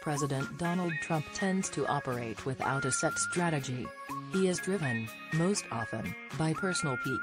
President Donald Trump tends to operate without a set strategy. He is driven, most often, by personal pique.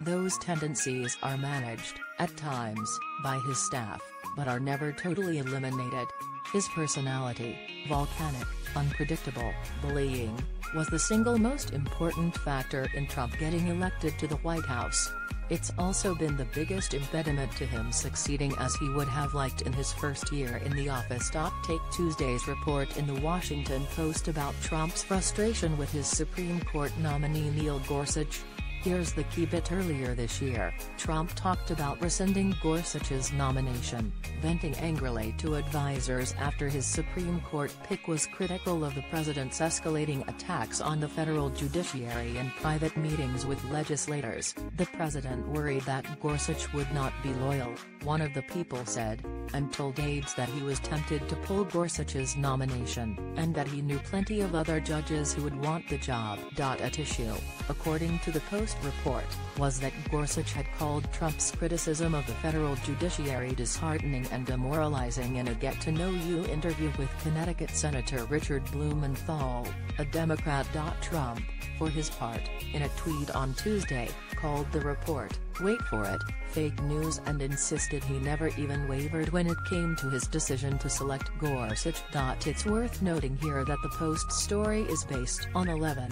Those tendencies are managed, at times, by his staff, but are never totally eliminated. His personality, volcanic, unpredictable, bullying, was the single most important factor in Trump getting elected to the White House. It's also been the biggest impediment to him succeeding as he would have liked in his first year in the office. Take Tuesday's report in the Washington Post about Trump's frustration with his Supreme Court nominee Neil Gorsuch, Here's the key bit earlier this year, Trump talked about rescinding Gorsuch's nomination, venting angrily to advisers after his Supreme Court pick was critical of the president's escalating attacks on the federal judiciary in private meetings with legislators. The president worried that Gorsuch would not be loyal, one of the people said, and told aides that he was tempted to pull Gorsuch's nomination, and that he knew plenty of other judges who would want the job. At issue, according to the Post report, was that Gorsuch had called Trump's criticism of the federal judiciary disheartening and demoralizing in a get-to-know-you interview with Connecticut Senator Richard Blumenthal, a Democrat. Trump, for his part, in a tweet on Tuesday, called the report, wait for it, fake news and insisted he never even wavered when it came to his decision to select Gorsuch. It's worth noting here that the Post story is based on 11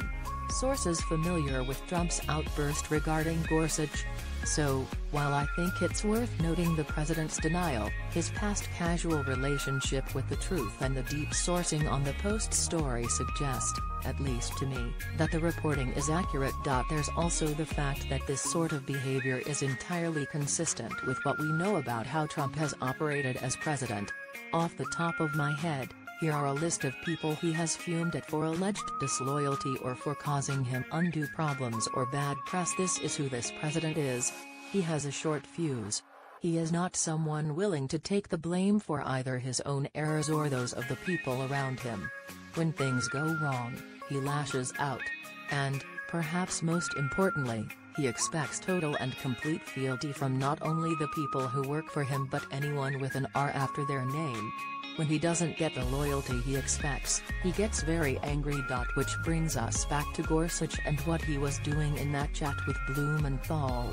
sources familiar with Trump's outburst regarding Gorsuch. So, while I think it's worth noting the president's denial, his past casual relationship with the truth and the deep sourcing on the Post story suggest, at least to me, that the reporting is accurate. There's also the fact that this sort of behavior is entirely consistent with what we know about how Trump has operated as president. Off the top of my head, here are a list of people he has fumed at for alleged disloyalty or for causing him undue problems or bad press. This is who this president is. He has a short fuse. He is not someone willing to take the blame for either his own errors or those of the people around him. When things go wrong, he lashes out. And, perhaps most importantly, he expects total and complete fealty from not only the people who work for him but anyone with an R after their name. When he doesn't get the loyalty he expects, he gets very angry. Which brings us back to Gorsuch and what he was doing in that chat with Blumenthal.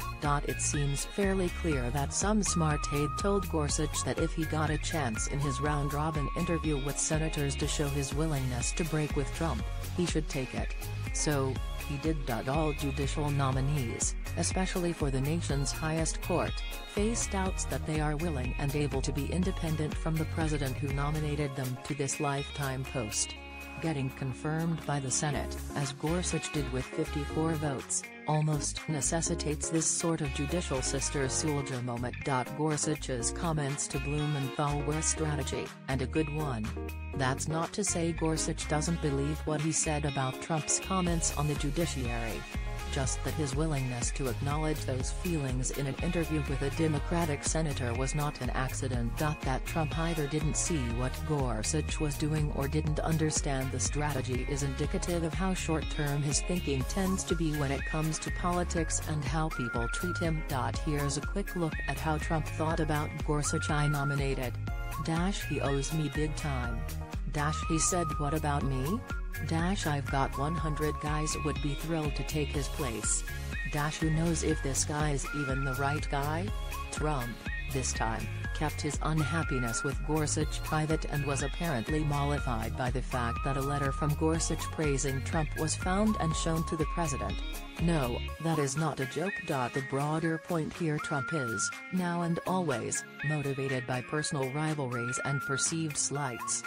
It seems fairly clear that some smart aide told Gorsuch that if he got a chance in his round-robin interview with senators to show his willingness to break with Trump, he should take it. So, he did. All judicial nominees, especially for the nation's highest court, face doubts that they are willing and able to be independent from the president who nominated them to this lifetime post getting confirmed by the Senate, as Gorsuch did with 54 votes, almost necessitates this sort of judicial Sister Souljah moment. Gorsuch's comments to Blumenthal were strategy, and a good one. That's not to say Gorsuch doesn't believe what he said about Trump's comments on the judiciary just that his willingness to acknowledge those feelings in an interview with a Democratic senator was not an accident. That Trump either didn't see what Gorsuch was doing or didn't understand the strategy is indicative of how short-term his thinking tends to be when it comes to politics and how people treat him. Here's a quick look at how Trump thought about Gorsuch I nominated. Dash he owes me big time. Dash he said what about me? Dash I've got 100 guys would be thrilled to take his place. Dash who knows if this guy is even the right guy? Trump, this time, kept his unhappiness with Gorsuch private and was apparently mollified by the fact that a letter from Gorsuch praising Trump was found and shown to the president. No, that is not a joke. The broader point here Trump is, now and always, motivated by personal rivalries and perceived slights.